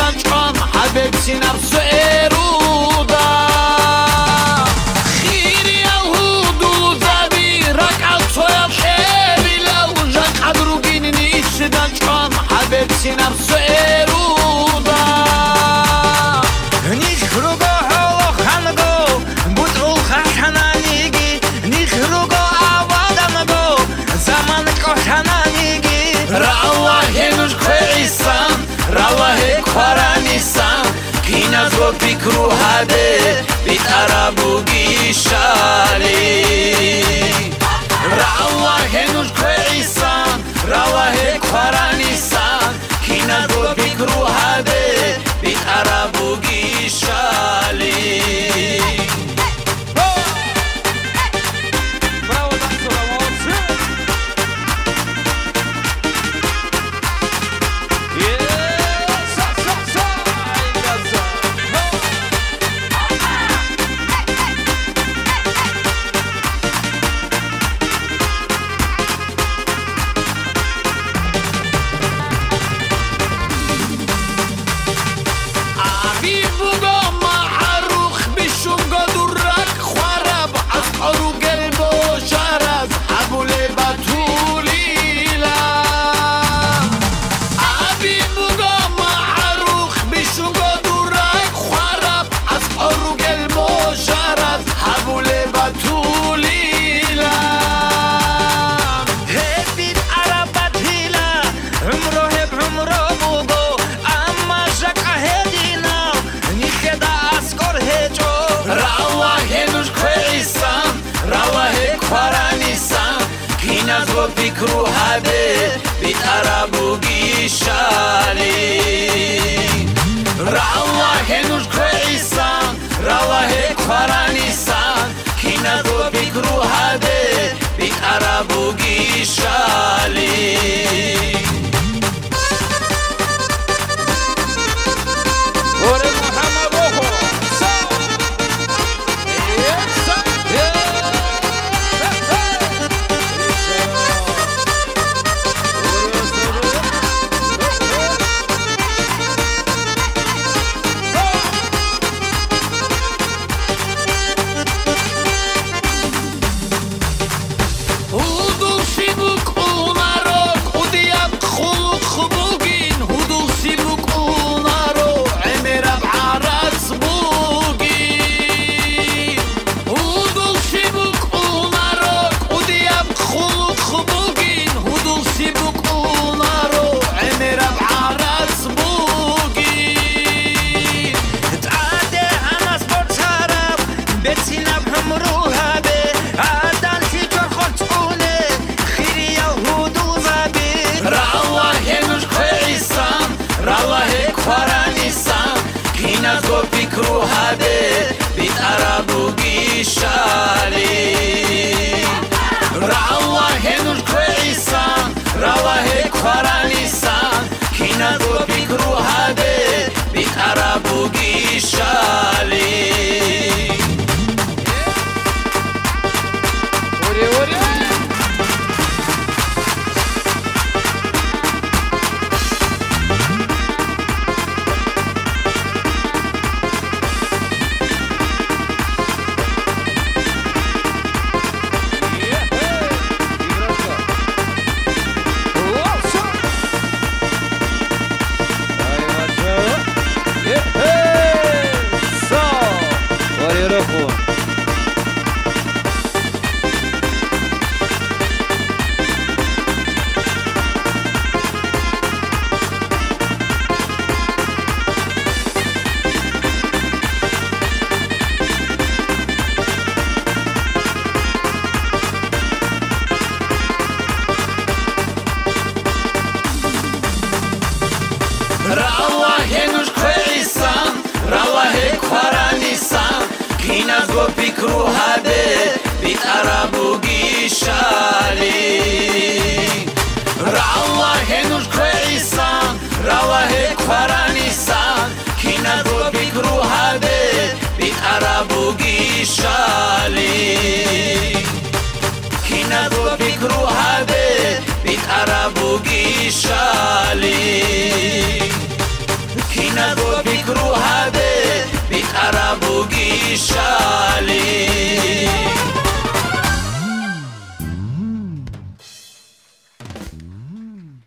قدام حبيبتي نفسه إيه აზღოთ ფიქრუ ჰადე პიტარა მუგიშალი. რა ალლაჰ ენუშ فکرو هده بیتارا بوگی شالی راوا هنوش کویسان راوا هکوارانیسان کینا دو فکرو هده بیتارا بوگی de Bir tarafı gişan روه فرانیسان کینا رو بیگ روحه بید بیگ عربو گیشالی